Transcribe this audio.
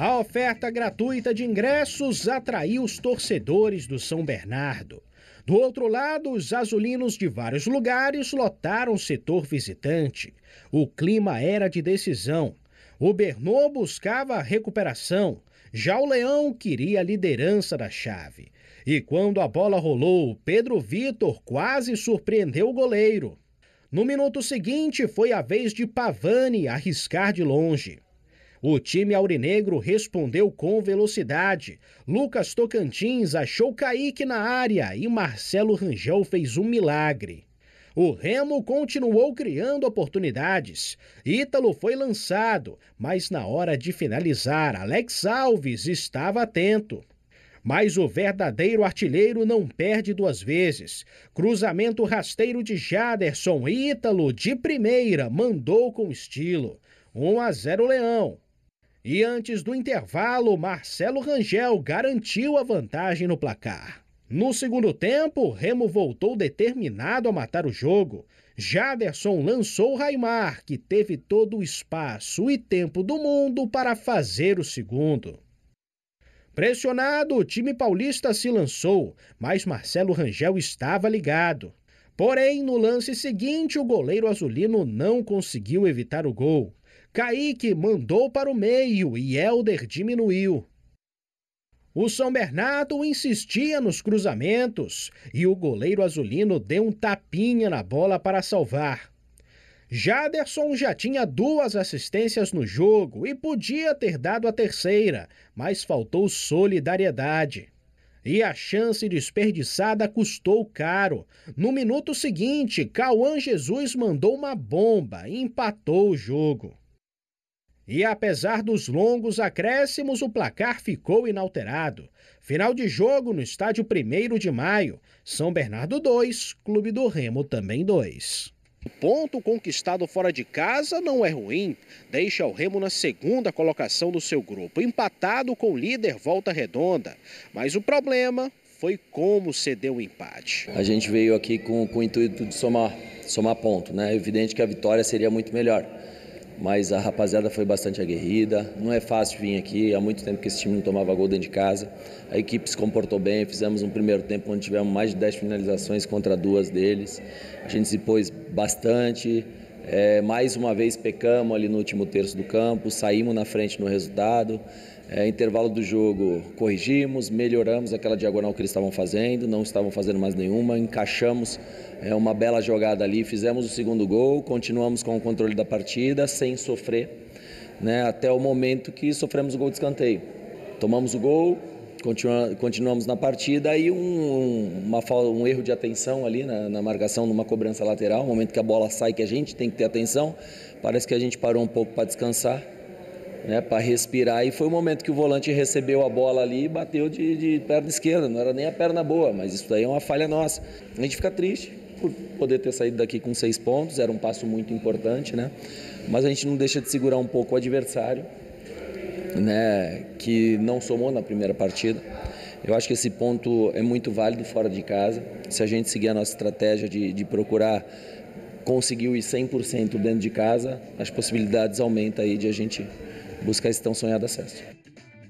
A oferta gratuita de ingressos atraiu os torcedores do São Bernardo. Do outro lado, os azulinos de vários lugares lotaram o setor visitante. O clima era de decisão. O Bernô buscava a recuperação, já o Leão queria a liderança da chave. E quando a bola rolou, Pedro Vitor quase surpreendeu o goleiro. No minuto seguinte, foi a vez de Pavani arriscar de longe. O time aurinegro respondeu com velocidade. Lucas Tocantins achou Kaique na área e Marcelo Rangel fez um milagre. O Remo continuou criando oportunidades. Ítalo foi lançado, mas na hora de finalizar, Alex Alves estava atento. Mas o verdadeiro artilheiro não perde duas vezes. Cruzamento rasteiro de Jaderson Ítalo de primeira mandou com estilo. 1 a 0 Leão. E antes do intervalo, Marcelo Rangel garantiu a vantagem no placar. No segundo tempo, Remo voltou determinado a matar o jogo. Jaderson lançou Raimar, que teve todo o espaço e tempo do mundo para fazer o segundo. Pressionado, o time paulista se lançou, mas Marcelo Rangel estava ligado. Porém, no lance seguinte, o goleiro azulino não conseguiu evitar o gol. Kaique mandou para o meio e Helder diminuiu. O São Bernardo insistia nos cruzamentos e o goleiro azulino deu um tapinha na bola para salvar. Jaderson já tinha duas assistências no jogo e podia ter dado a terceira, mas faltou solidariedade. E a chance desperdiçada custou caro. No minuto seguinte, Cauã Jesus mandou uma bomba e empatou o jogo. E apesar dos longos acréscimos, o placar ficou inalterado. Final de jogo no estádio 1 de maio. São Bernardo 2, Clube do Remo também 2. O ponto conquistado fora de casa não é ruim. Deixa o Remo na segunda colocação do seu grupo, empatado com o líder Volta Redonda. Mas o problema foi como cedeu o empate. A gente veio aqui com, com o intuito de somar, somar ponto, né? É evidente que a vitória seria muito melhor mas a rapaziada foi bastante aguerrida. Não é fácil vir aqui, há muito tempo que esse time não tomava gol dentro de casa. A equipe se comportou bem, fizemos um primeiro tempo onde tivemos mais de 10 finalizações contra duas deles. A gente se pôs bastante, é, mais uma vez pecamos ali no último terço do campo, saímos na frente no resultado. É, intervalo do jogo, corrigimos, melhoramos aquela diagonal que eles estavam fazendo, não estavam fazendo mais nenhuma, encaixamos é, uma bela jogada ali, fizemos o segundo gol, continuamos com o controle da partida, sem sofrer, né, até o momento que sofremos o gol de escanteio. Tomamos o gol, continua, continuamos na partida e um, uma, um erro de atenção ali na, na marcação, numa cobrança lateral, no momento que a bola sai, que a gente tem que ter atenção, parece que a gente parou um pouco para descansar né, para respirar. E foi o momento que o volante recebeu a bola ali e bateu de, de, perna esquerda. Não era nem a perna boa, mas isso daí é uma falha nossa. A gente fica triste por poder ter saído daqui com seis pontos, era um passo muito importante, né? Mas a gente não deixa de segurar um pouco o adversário, né? Que não somou na primeira partida. Eu acho que esse ponto é muito válido fora de casa. Se a gente seguir a nossa estratégia de, de procurar conseguir ir 100% dentro de casa, as possibilidades aumentam aí de a gente buscar esse tão sonhado acesso.